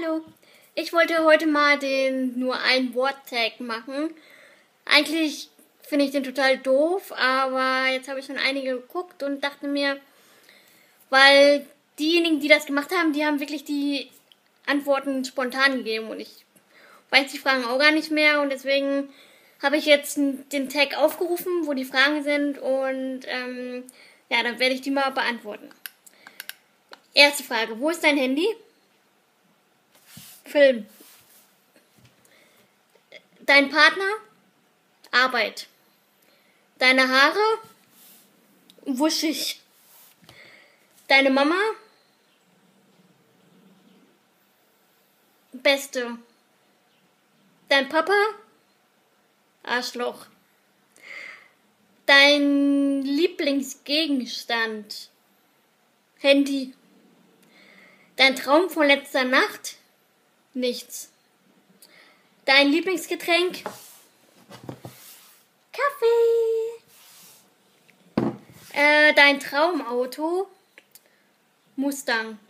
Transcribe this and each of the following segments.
Hallo. Ich wollte heute mal den nur ein Wort-Tag machen. Eigentlich finde ich den total doof, aber jetzt habe ich schon einige geguckt und dachte mir, weil diejenigen, die das gemacht haben, die haben wirklich die Antworten spontan gegeben und ich weiß die Fragen auch gar nicht mehr und deswegen habe ich jetzt den Tag aufgerufen, wo die Fragen sind und ähm, ja, dann werde ich die mal beantworten. Erste Frage, wo ist dein Handy? Film. Dein Partner? Arbeit. Deine Haare? Wuschig. Deine Mama? Beste. Dein Papa? Arschloch. Dein Lieblingsgegenstand? Handy. Dein Traum von letzter Nacht? Nichts. Dein Lieblingsgetränk? Kaffee. Äh, dein Traumauto? Mustang.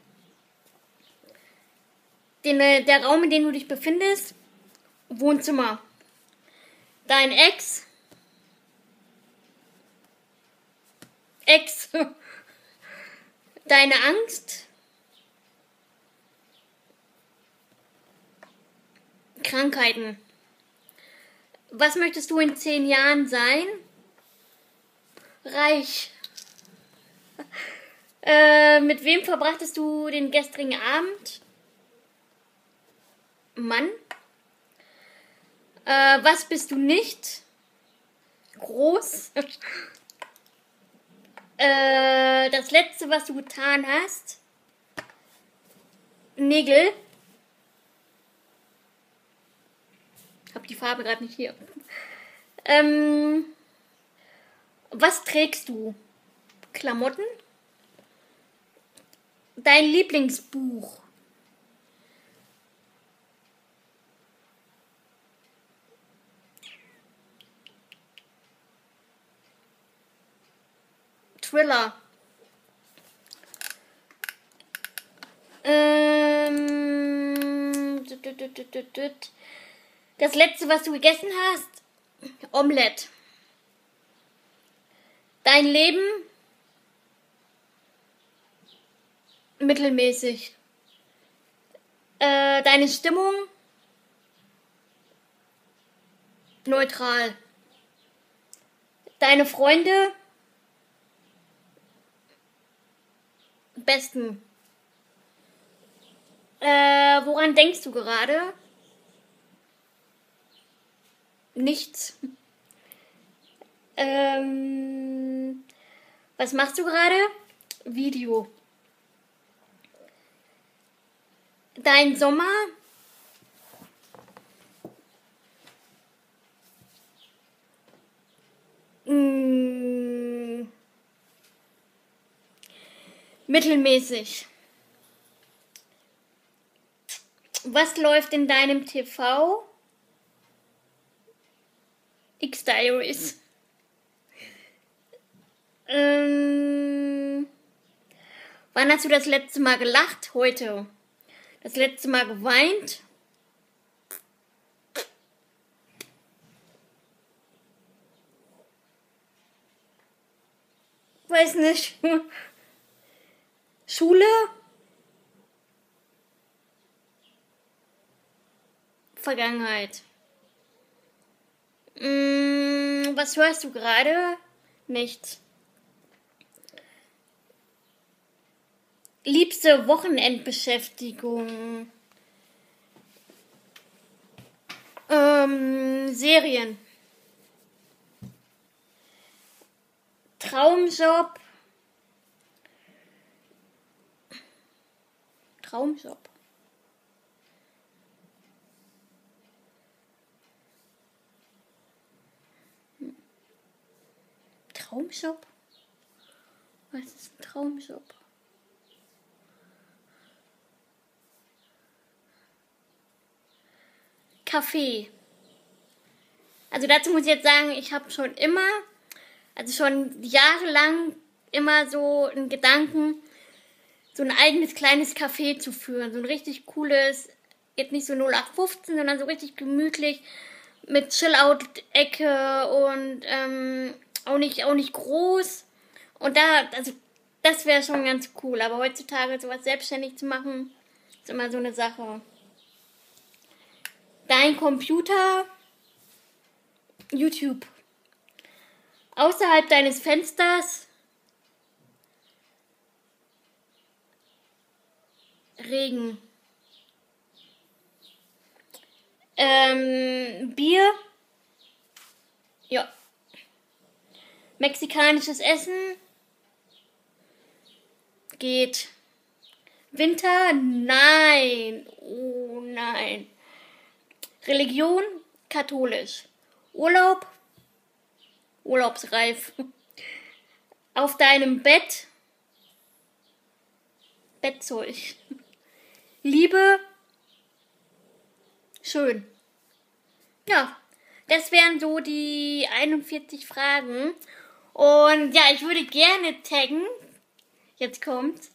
Den, äh, der Raum, in dem du dich befindest? Wohnzimmer. Dein Ex? Ex. Deine Angst? Krankheiten. Was möchtest du in zehn Jahren sein? Reich. Äh, mit wem verbrachtest du den gestrigen Abend? Mann. Äh, was bist du nicht? Groß. äh, das letzte, was du getan hast? Nägel. Hab die Farbe gerade nicht hier. Ähm, was trägst du? Klamotten? Dein Lieblingsbuch? Thriller. Ähm, das letzte, was du gegessen hast? Omelette. Dein Leben? Mittelmäßig. Äh, deine Stimmung? Neutral. Deine Freunde? Besten. Äh, woran denkst du gerade? Nichts. Ähm, was machst du gerade? Video. Dein Sommer? Hm, mittelmäßig. Was läuft in deinem TV? X-Diaries. Ähm, wann hast du das letzte Mal gelacht? Heute. Das letzte Mal geweint? Weiß nicht. Schule? Vergangenheit. Mm, was hörst du gerade? Nichts. Liebste Wochenendbeschäftigung. Ähm, Serien. Traumjob. Traumjob. Traumjob? Was ist ein Traumjob? Kaffee. Also dazu muss ich jetzt sagen, ich habe schon immer, also schon jahrelang immer so einen Gedanken, so ein eigenes kleines Café zu führen, so ein richtig cooles jetzt nicht so 0815, sondern so richtig gemütlich mit Chill-Out-Ecke und ähm, auch, nicht, auch nicht groß. Und da, also das wäre schon ganz cool. Aber heutzutage sowas selbstständig zu machen, ist immer so eine Sache. Dein Computer, YouTube. Außerhalb deines Fensters Regen. Ähm, Bier. Ja. Mexikanisches Essen. Geht. Winter? Nein. Oh nein. Religion? Katholisch. Urlaub? Urlaubsreif. Auf deinem Bett? Bettzeug. Liebe? Schön. Ja, das wären so die 41 Fragen. Und ja, ich würde gerne taggen. Jetzt kommt's.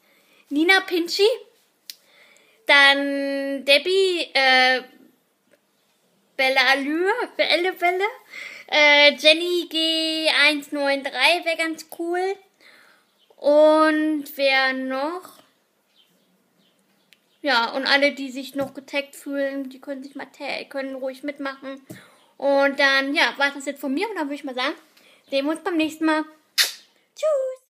Nina Pinchi. Dann Debbie äh, Bella Allure, Belle Belle. Äh, Jenny G193 wäre ganz cool. Und wer noch? Ja, und alle, die sich noch getaggt fühlen, die können sich mal können ruhig mitmachen. Und dann, ja, war das jetzt von mir und dann würde ich mal sagen, sehen wir uns beim nächsten Mal. Tschüss!